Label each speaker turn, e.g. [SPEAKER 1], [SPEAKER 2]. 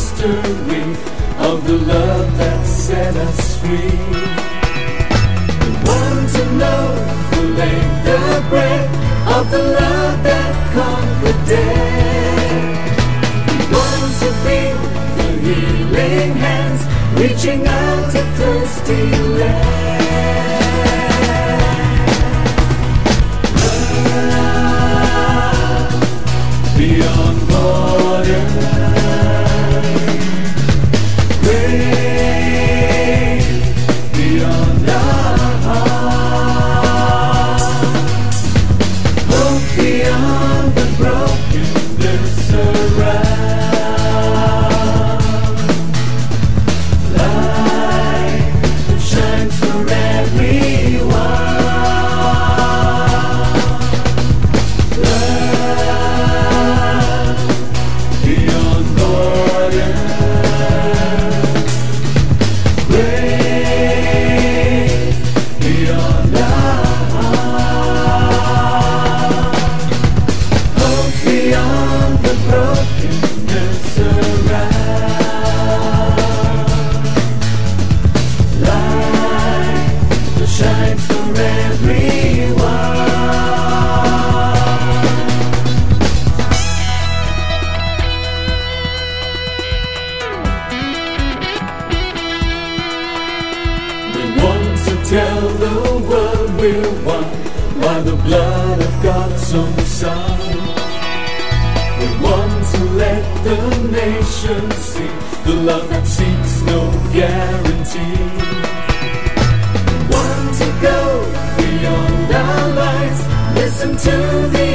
[SPEAKER 1] mystery of the love that set us free. We want to know the length, the breadth of the love that conquered death. We want to be the healing hands reaching out to thirsty land. Beyond the brokenness around. Hope the brokenness around. Light for everyone. We want to tell the world we're one by the blood of God's own Son. Want to let the nation see the love that seeks no guarantee. Want to go beyond our lives, listen to the